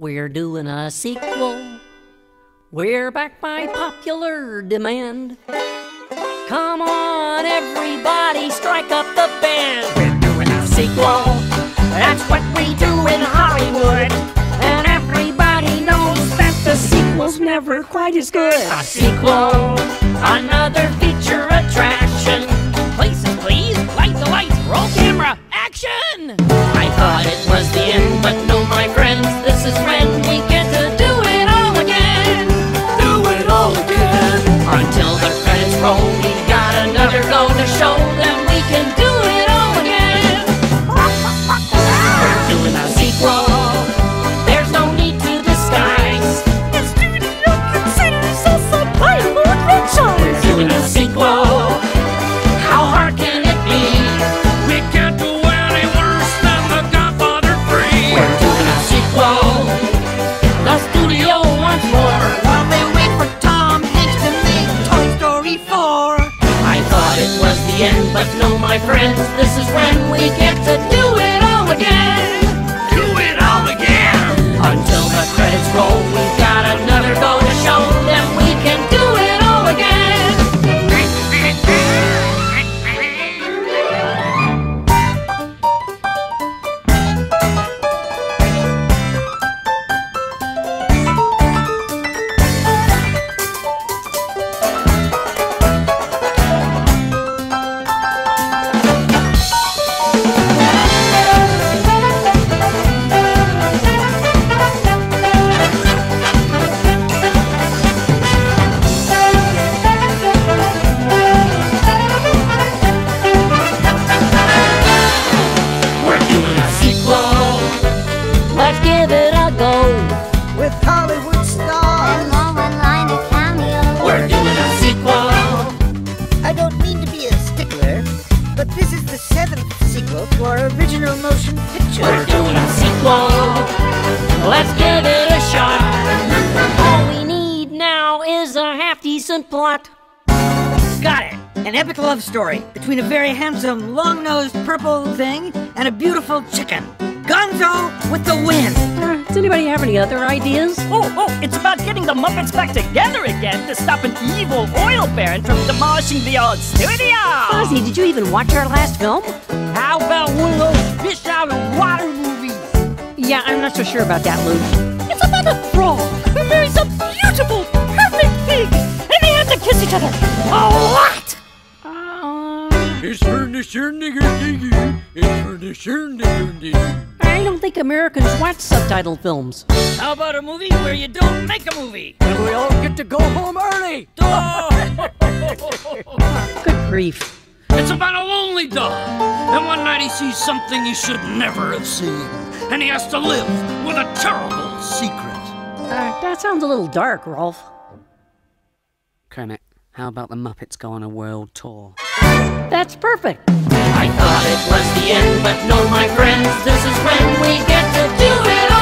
We're doing a sequel. We're back by popular demand. Come on, everybody, strike up the band. We're doing a sequel. That's what we do in Hollywood. And everybody knows that the sequel's never quite as good. A sequel, another but no, my friends, this is when we get to do but this is the seventh sequel to our original motion picture. We're doing a sequel. Let's give it a shot. All we need now is a half decent plot. Got it! An epic love story between a very handsome, long nosed purple thing and a beautiful chicken. Gonzo with the Wind! Uh, does anybody have any other ideas? Oh, oh, it's about getting the Muppets back together again to stop an evil oil baron from demolishing the old studio! Fozzie, did you even watch our last film? How about one of those fish out of water movies? Yeah, I'm not so sure about that, Lew. It's about a frog who marries a beautiful, perfect pig, and they have to kiss each other a lot! It's for the sure nigger diggy. It's for the sure nigger diggy. I don't think Americans watch subtitled films. How about a movie where you don't make a movie? And we all get to go home early. Good grief. It's about a lonely dog. And one night he sees something he should never have seen. And he has to live with a terrible secret. Uh, that sounds a little dark, Rowlf. Kermit, how about the Muppets go on a world tour? That's perfect. I thought it was the end, but no, my friends, this is when we get to do it all.